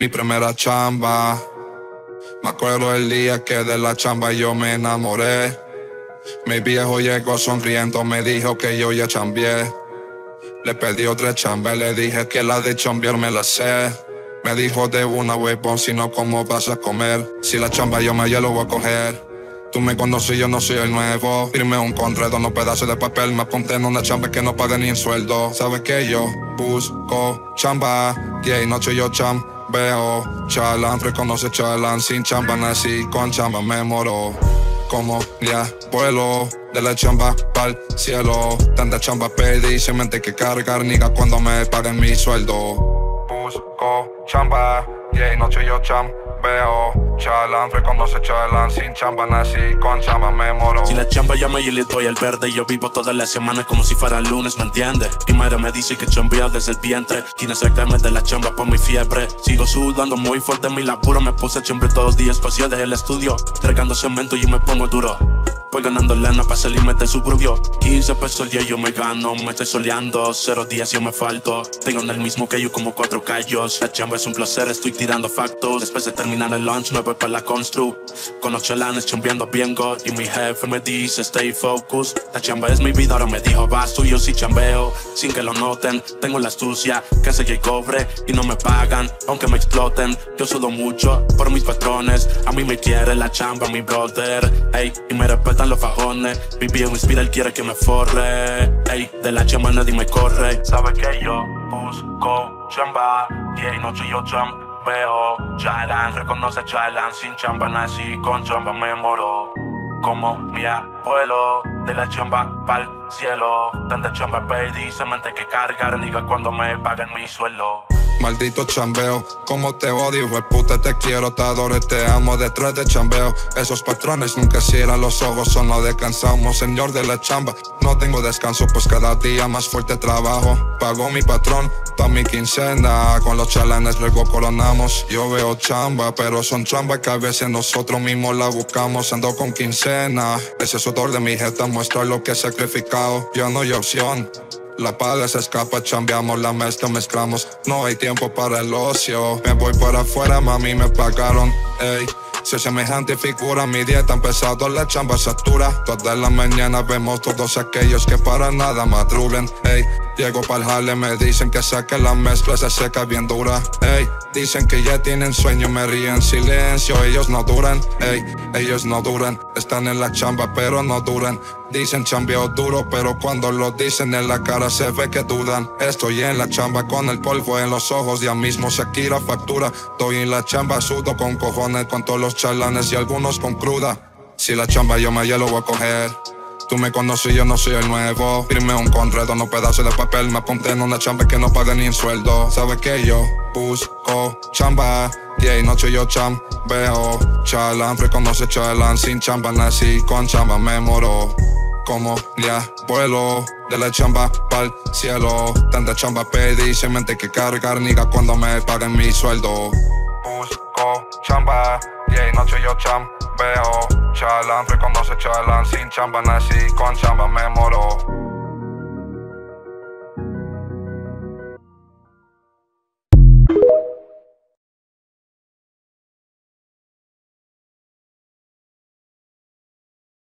mi primera chamba. Me acuerdo el día que de la chamba yo me enamoré. Mi viejo llegó sonriendo, me dijo que yo ya chambié. Le pedí otra chamba, le dije que la de chambear me la sé. Me dijo de una huevón, si no, ¿cómo vas a comer? Si la chamba yo me ya lo voy a coger. Tú me conoces, yo no soy el nuevo. Firme un contrato, no pedazos de papel. Me apunté en una chamba que no paga ni el sueldo. ¿Sabes que yo busco chamba? Día y noche yo chambeo. Chalan, reconoce chalan. Sin chamba nací, con chamba me moro. Como ya vuelo de la chamba pa'l cielo. Tanta chamba pedí, se mente que cargar, niga, cuando me paguen mi sueldo. Busco chamba, día y noche yo chambeo. Chalan, reconoce chalan, sin chamba nací, con chamba me moro. Si la chamba llama y le doy el verde, yo vivo todas las semanas como si fuera lunes, ¿me entiendes? Mi madre me dice que chambea desde el vientre, tiene sacarme de la chamba por mi fiebre. Sigo sudando muy fuerte mi laburo, me puse chambre todos los días, pasé desde el estudio, cargando cemento y me pongo duro. Voy ganando lana para salirme del suburbio 15 pesos al día yo me gano, me estoy soleando. Cero días yo me falto. Tengo en el mismo que yo como cuatro callos. La chamba es un placer, estoy tirando factos. Después de terminar el lunch me voy para la constru. Con ocho lanes chambeando bien God Y mi jefe me dice stay focused La chamba es mi vida, ahora me dijo vas tú Yo sí chambeo, sin que lo noten Tengo la astucia, que sé que cobre Y no me pagan, aunque me exploten. Yo sudo mucho por mis patrones. A mí me quiere la chamba, mi brother. Ey, y me respetan los fajones. Mi viejo inspira, él quiere que me forre. Ey, de la chamba nadie me corre. Sabe que yo busco chamba. Día y noche yo chambeo. Chalan, reconoce chalan. Sin chamba nací, con chamba me moro. Como mi abuelo, de la chamba pa'l cielo. Tanta chamba pedí, se mente que cargar, diga cuando me paguen mi sueldo. Maldito chambeo, como te odio, we puta te quiero, te adoro te amo detrás de chambeo. Esos patrones nunca cierran los ojos, solo descansamos, señor de la chamba. No tengo descanso, pues cada día más fuerte trabajo. Pago mi patrón, toda mi quincena, con los chalanes luego coronamos. Yo veo chamba, pero son chamba que a veces nosotros mismos la buscamos. Ando con quincena, ese sudor de mi jeta muestra lo que he sacrificado. Ya no hay opción. La paga se escapa, chambeamos la mezcla, mezclamos. No hay tiempo para el ocio. Me voy para afuera, mami, me pagaron. Ey. Si semejante figura, mi dieta empezado, la chamba satura. Todas las mañanas vemos todos aquellos que para nada madrugan. Ey, llego para el jale, me dicen que saque la mezcla, se seca bien dura. Ey, dicen que ya tienen sueño, me ríen en silencio, ellos no duran. Ey, ellos no duran, están en la chamba, pero no duran. Dicen chambeo duro, pero cuando lo dicen en la cara se ve que dudan. Estoy en la chamba con el polvo en los ojos, ya mismo se quiera factura. Estoy en la chamba, sudo con cojones, con todos los chalanes y algunos con cruda. Si la chamba yo me lo voy a coger. Tú me conoces, yo no soy el nuevo. Firme un contrato, no pedazos de papel. Me apunté en una chamba que no paga ni en sueldo. ¿Sabes que yo busco chamba? Día y noche yo chambeo. Chalan, reconoce chalan. Sin chamba nací, con chamba me moro como ya vuelo de la chamba pa'l cielo. Tanta chamba pedí, se mente que cargar, niga, cuando me paguen mi sueldo. Busco chamba, día y noche yo chambeo. Chalan, reconoce chalan, sin chamba nací, con chamba me